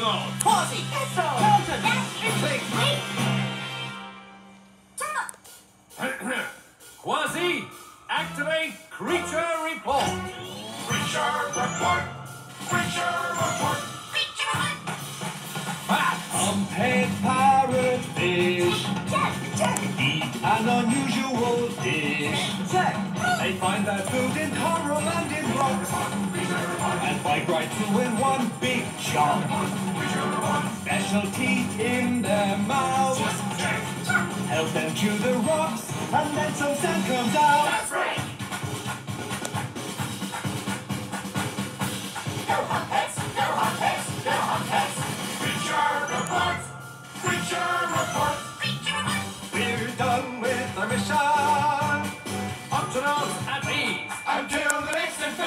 Emerald. Kwazii. Kelton. Inkling. Kwazii, activate creature report. Creature report! Creature report! Creature report. Humphead parrotfish eat an unusual dish. Check. They find their food in coral and in rocks bite Try to win one big jump. Specialty in their mouths. Help them chew the rocks, and then some sand comes out. That's right. No no no Creature creature creature. We're done with our mission. Up to nose and bees. Until the next